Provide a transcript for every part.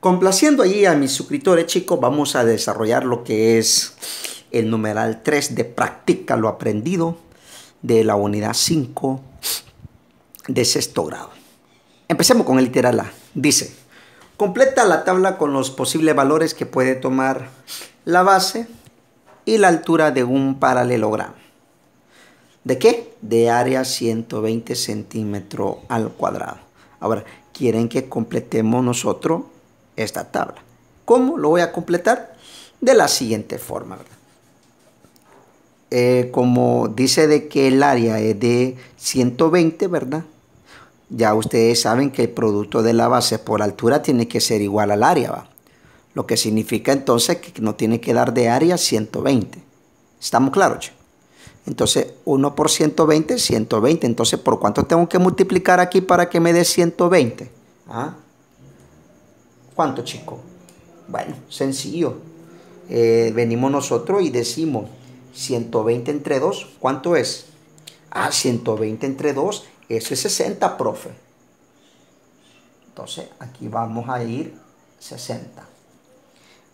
Complaciendo allí a mis suscriptores, chicos, vamos a desarrollar lo que es el numeral 3 de Practica lo aprendido de la unidad 5 de sexto grado. Empecemos con el literal A. Dice, completa la tabla con los posibles valores que puede tomar la base y la altura de un paralelogramo. ¿De qué? De área 120 centímetros al cuadrado. Ahora, quieren que completemos nosotros esta tabla. ¿Cómo lo voy a completar? De la siguiente forma. Eh, como dice de que el área es de 120, ¿verdad? Ya ustedes saben que el producto de la base por altura tiene que ser igual al área, ¿va? Lo que significa entonces que no tiene que dar de área 120. ¿Estamos claros? Entonces, 1 por 120, 120. Entonces, ¿por cuánto tengo que multiplicar aquí para que me dé 120? ¿Ah? ¿Cuánto, chico? Bueno, sencillo. Eh, venimos nosotros y decimos 120 entre 2, ¿cuánto es? Ah, 120 entre 2, eso es 60, profe. Entonces, aquí vamos a ir 60.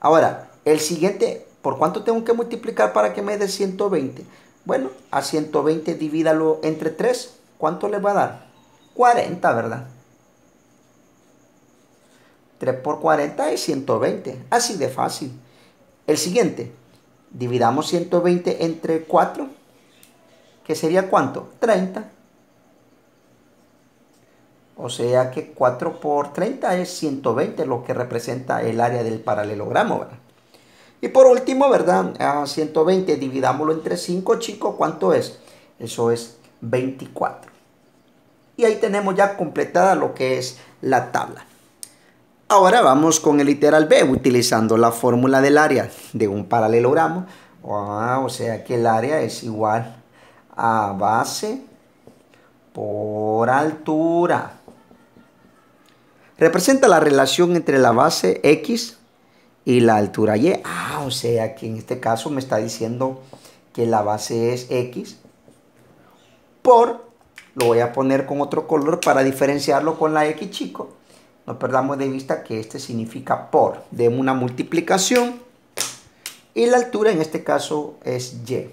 Ahora, el siguiente, ¿por cuánto tengo que multiplicar para que me dé 120? Bueno, a 120 divídalo entre 3, ¿cuánto le va a dar? 40, ¿verdad? 3 por 40 es 120. Así de fácil. El siguiente. Dividamos 120 entre 4. ¿Que sería cuánto? 30. O sea que 4 por 30 es 120, lo que representa el área del paralelogramo, ¿verdad? Y por último, ¿verdad? A 120 dividámoslo entre 5, chicos, ¿cuánto es? Eso es 24. Y ahí tenemos ya completada lo que es la tabla. Ahora vamos con el literal B, utilizando la fórmula del área de un paralelogramo. Ah, o sea que el área es igual a base por altura. Representa la relación entre la base X y la altura Y. Ah, o sea que en este caso me está diciendo que la base es X por, lo voy a poner con otro color para diferenciarlo con la X chico no perdamos de vista que este significa por, de una multiplicación. Y la altura en este caso es Y.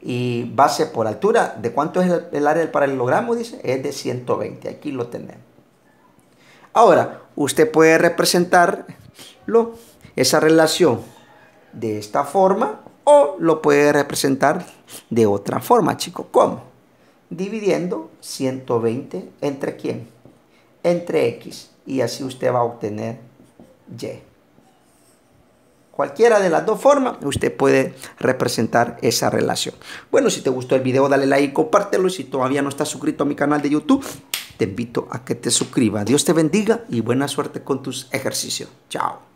Y base por altura, ¿de cuánto es el, área del paralelogramo? Dice, es de 120. Aquí lo tenemos. Ahora, usted puede representarlo, esa relación de esta forma o lo puede representar de otra forma, chicos. ¿Cómo? Dividiendo 120 entre quién? Entre X y así usted va a obtener Y. Cualquiera de las dos formas, usted puede representar esa relación. Bueno, si te gustó el video, dale like compártelo. Si todavía no estás suscrito a mi canal de YouTube, te invito a que te suscribas. Dios te bendiga y buena suerte con tus ejercicios. Chao.